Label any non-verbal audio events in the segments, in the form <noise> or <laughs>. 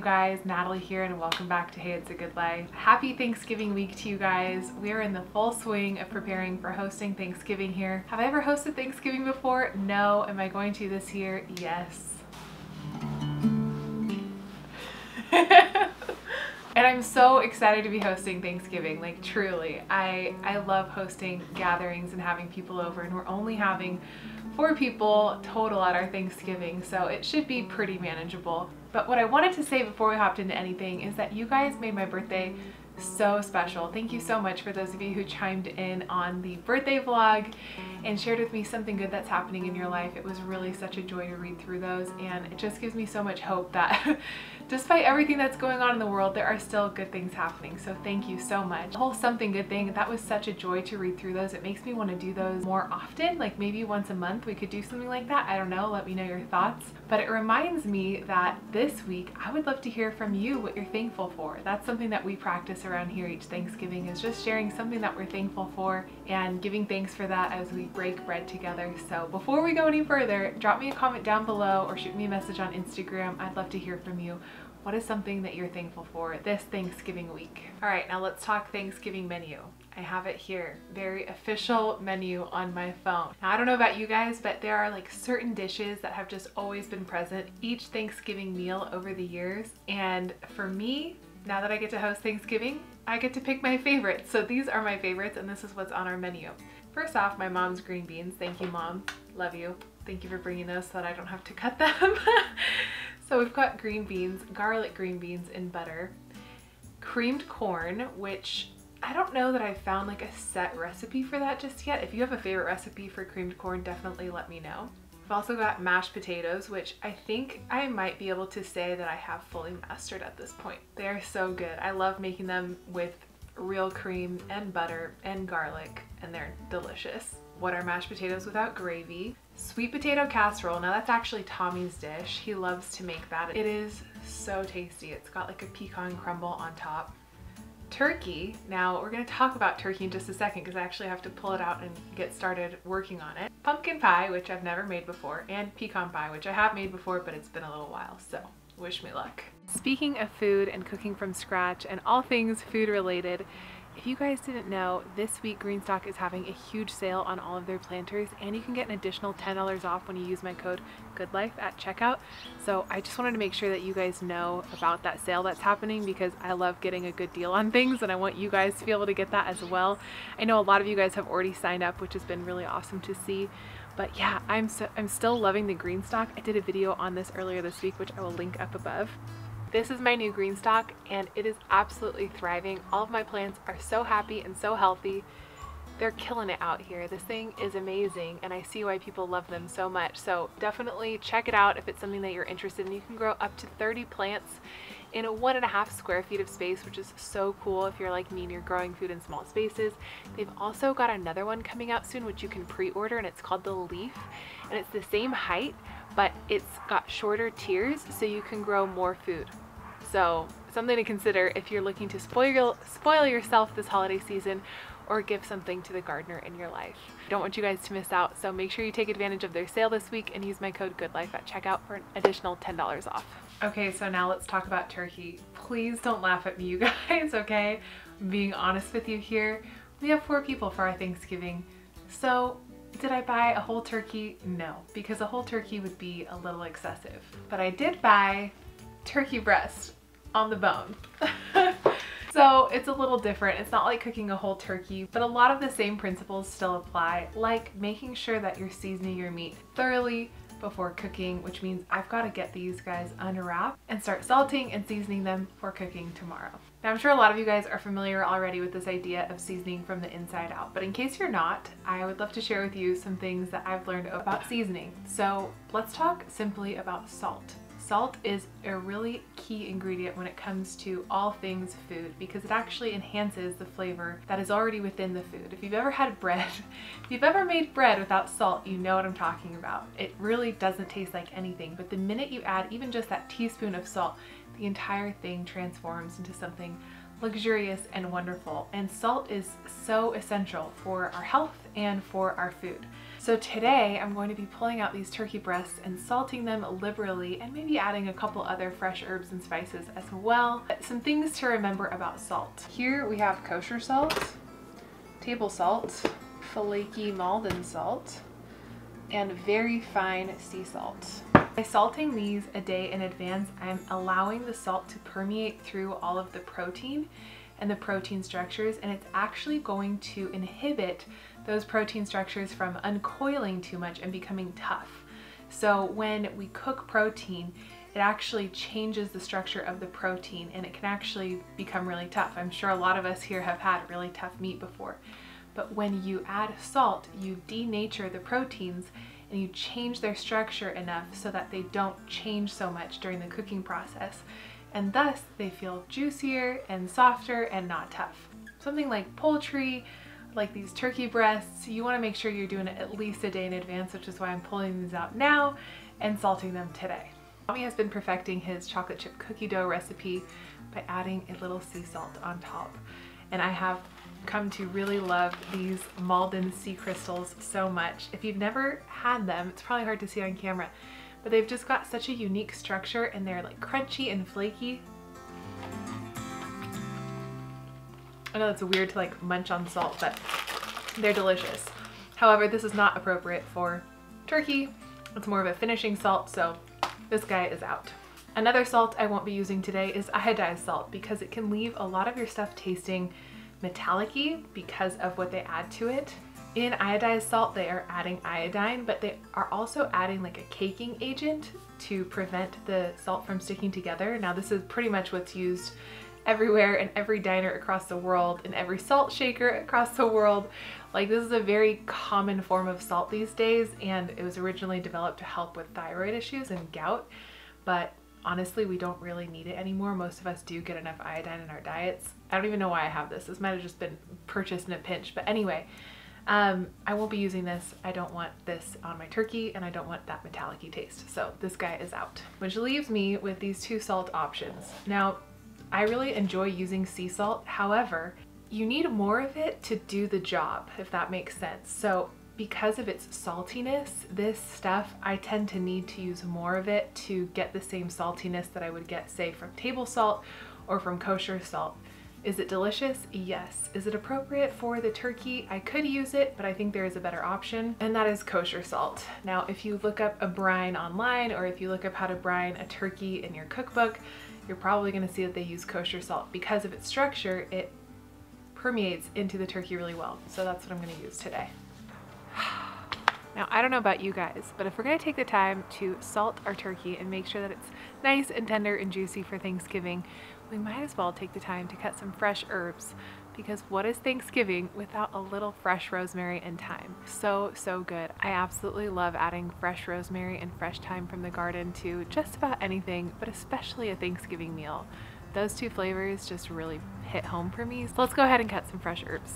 guys, Natalie here and welcome back to Hey It's a Good Life. Happy Thanksgiving week to you guys. We are in the full swing of preparing for hosting Thanksgiving here. Have I ever hosted Thanksgiving before? No. Am I going to this year? Yes. <laughs> And I'm so excited to be hosting Thanksgiving, like truly. I, I love hosting gatherings and having people over and we're only having four people total at our Thanksgiving, so it should be pretty manageable. But what I wanted to say before we hopped into anything is that you guys made my birthday so special. Thank you so much for those of you who chimed in on the birthday vlog and shared with me something good that's happening in your life. It was really such a joy to read through those and it just gives me so much hope that <laughs> despite everything that's going on in the world, there are still good things happening. So thank you so much. The whole something good thing, that was such a joy to read through those. It makes me want to do those more often, like maybe once a month we could do something like that. I don't know, let me know your thoughts. But it reminds me that this week, I would love to hear from you what you're thankful for. That's something that we practice around here each Thanksgiving is just sharing something that we're thankful for and giving thanks for that as we break bread together. So before we go any further, drop me a comment down below or shoot me a message on Instagram. I'd love to hear from you. What is something that you're thankful for this Thanksgiving week? All right, now let's talk Thanksgiving menu. I have it here, very official menu on my phone. Now I don't know about you guys, but there are like certain dishes that have just always been present each Thanksgiving meal over the years. And for me, now that I get to host Thanksgiving, I get to pick my favorites. So these are my favorites and this is what's on our menu. First off, my mom's green beans. Thank you, mom. Love you. Thank you for bringing those so that I don't have to cut them. <laughs> so we've got green beans, garlic green beans in butter, creamed corn, which I don't know that I've found like a set recipe for that just yet. If you have a favorite recipe for creamed corn, definitely let me know. I've also got mashed potatoes, which I think I might be able to say that I have fully mastered at this point. They're so good. I love making them with real cream and butter and garlic, and they're delicious. What are mashed potatoes without gravy? Sweet potato casserole. Now that's actually Tommy's dish. He loves to make that. It is so tasty. It's got like a pecan crumble on top turkey. Now we're gonna talk about turkey in just a second because I actually have to pull it out and get started working on it. Pumpkin pie, which I've never made before, and pecan pie, which I have made before, but it's been a little while, so wish me luck. Speaking of food and cooking from scratch and all things food related, if you guys didn't know, this week GreenStalk is having a huge sale on all of their planters and you can get an additional $10 off when you use my code GOODLIFE at checkout. So I just wanted to make sure that you guys know about that sale that's happening because I love getting a good deal on things and I want you guys to be able to get that as well. I know a lot of you guys have already signed up, which has been really awesome to see. But yeah, I'm, so, I'm still loving the GreenStalk. I did a video on this earlier this week, which I will link up above. This is my new GreenStalk and it is absolutely thriving. All of my plants are so happy and so healthy. They're killing it out here. This thing is amazing and I see why people love them so much. So definitely check it out if it's something that you're interested in. You can grow up to 30 plants in a one and a half square feet of space, which is so cool if you're like me and you're growing food in small spaces. They've also got another one coming out soon, which you can pre-order and it's called the Leaf. And it's the same height, but it's got shorter tiers so you can grow more food. So something to consider if you're looking to spoil, spoil yourself this holiday season or give something to the gardener in your life. I don't want you guys to miss out, so make sure you take advantage of their sale this week and use my code GOODLIFE at checkout for an additional $10 off. Okay, so now let's talk about turkey. Please don't laugh at me, you <laughs> guys, okay? I'm being honest with you here. We have four people for our Thanksgiving, so did I buy a whole turkey? No, because a whole turkey would be a little excessive. But I did buy turkey breast on the bone. <laughs> so it's a little different. It's not like cooking a whole turkey, but a lot of the same principles still apply, like making sure that you're seasoning your meat thoroughly before cooking, which means I've got to get these guys unwrapped and start salting and seasoning them for cooking tomorrow. Now I'm sure a lot of you guys are familiar already with this idea of seasoning from the inside out, but in case you're not, I would love to share with you some things that I've learned about seasoning. So let's talk simply about salt. Salt is a really key ingredient when it comes to all things food because it actually enhances the flavor that is already within the food. If you've ever had bread, <laughs> if you've ever made bread without salt, you know what I'm talking about. It really doesn't taste like anything, but the minute you add even just that teaspoon of salt, the entire thing transforms into something luxurious and wonderful. And salt is so essential for our health and for our food. So today I'm going to be pulling out these turkey breasts and salting them liberally and maybe adding a couple other fresh herbs and spices as well. Some things to remember about salt. Here we have kosher salt, table salt, flaky Maldon salt, and very fine sea salt. By salting these a day in advance, I'm allowing the salt to permeate through all of the protein and the protein structures and it's actually going to inhibit those protein structures from uncoiling too much and becoming tough. So when we cook protein, it actually changes the structure of the protein and it can actually become really tough. I'm sure a lot of us here have had really tough meat before. But when you add salt, you denature the proteins and you change their structure enough so that they don't change so much during the cooking process and thus they feel juicier and softer and not tough. Something like poultry, like these turkey breasts, you wanna make sure you're doing it at least a day in advance, which is why I'm pulling these out now and salting them today. Tommy has been perfecting his chocolate chip cookie dough recipe by adding a little sea salt on top. And I have come to really love these Maldon sea crystals so much. If you've never had them, it's probably hard to see on camera, but they've just got such a unique structure and they're like crunchy and flaky. I know it's weird to like munch on salt, but they're delicious. However, this is not appropriate for turkey. It's more of a finishing salt, so this guy is out. Another salt I won't be using today is iodized salt because it can leave a lot of your stuff tasting metallic because of what they add to it. In iodized salt, they are adding iodine, but they are also adding like a caking agent to prevent the salt from sticking together. Now this is pretty much what's used everywhere in every diner across the world, in every salt shaker across the world. Like this is a very common form of salt these days and it was originally developed to help with thyroid issues and gout, but honestly we don't really need it anymore. Most of us do get enough iodine in our diets. I don't even know why I have this. This might have just been purchased in a pinch, but anyway, um, I won't be using this. I don't want this on my turkey and I don't want that metallic taste. So this guy is out, which leaves me with these two salt options. Now, I really enjoy using sea salt. However, you need more of it to do the job, if that makes sense. So because of its saltiness, this stuff, I tend to need to use more of it to get the same saltiness that I would get, say, from table salt or from kosher salt. Is it delicious? Yes. Is it appropriate for the turkey? I could use it, but I think there is a better option, and that is kosher salt. Now, if you look up a brine online, or if you look up how to brine a turkey in your cookbook, you're probably gonna see that they use kosher salt. Because of its structure, it permeates into the turkey really well. So that's what I'm gonna use today. <sighs> Now, I don't know about you guys, but if we're gonna take the time to salt our turkey and make sure that it's nice and tender and juicy for Thanksgiving, we might as well take the time to cut some fresh herbs because what is Thanksgiving without a little fresh rosemary and thyme? So, so good. I absolutely love adding fresh rosemary and fresh thyme from the garden to just about anything, but especially a Thanksgiving meal. Those two flavors just really hit home for me. So let's go ahead and cut some fresh herbs.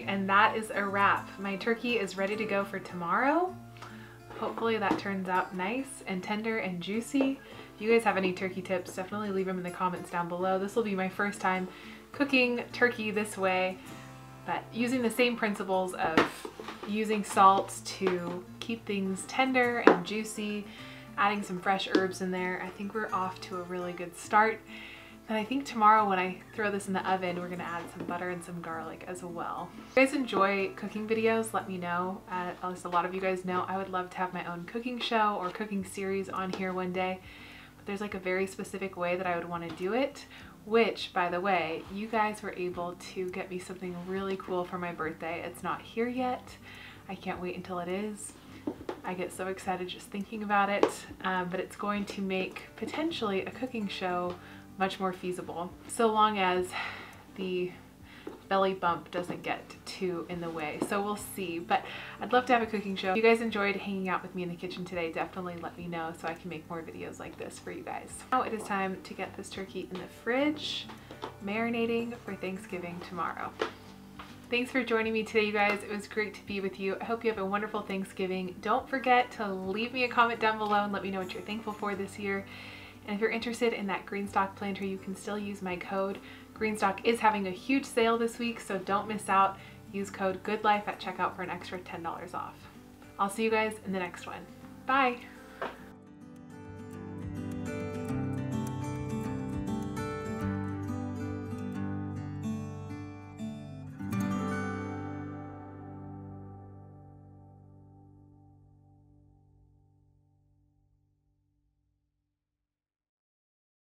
And that is a wrap. My turkey is ready to go for tomorrow. Hopefully that turns out nice and tender and juicy. If you guys have any turkey tips, definitely leave them in the comments down below. This will be my first time cooking turkey this way, but using the same principles of using salt to keep things tender and juicy, adding some fresh herbs in there. I think we're off to a really good start. And I think tomorrow when I throw this in the oven, we're gonna add some butter and some garlic as well. If you guys enjoy cooking videos, let me know. Uh, least a lot of you guys know, I would love to have my own cooking show or cooking series on here one day. But there's like a very specific way that I would wanna do it, which by the way, you guys were able to get me something really cool for my birthday. It's not here yet. I can't wait until it is. I get so excited just thinking about it, um, but it's going to make potentially a cooking show much more feasible, so long as the belly bump doesn't get too in the way. So we'll see, but I'd love to have a cooking show. If you guys enjoyed hanging out with me in the kitchen today, definitely let me know so I can make more videos like this for you guys. Now it is time to get this turkey in the fridge, marinating for Thanksgiving tomorrow. Thanks for joining me today, you guys. It was great to be with you. I hope you have a wonderful Thanksgiving. Don't forget to leave me a comment down below and let me know what you're thankful for this year. And if you're interested in that GreenStalk planter, you can still use my code. GreenStalk is having a huge sale this week, so don't miss out. Use code GOODLIFE at checkout for an extra $10 off. I'll see you guys in the next one. Bye!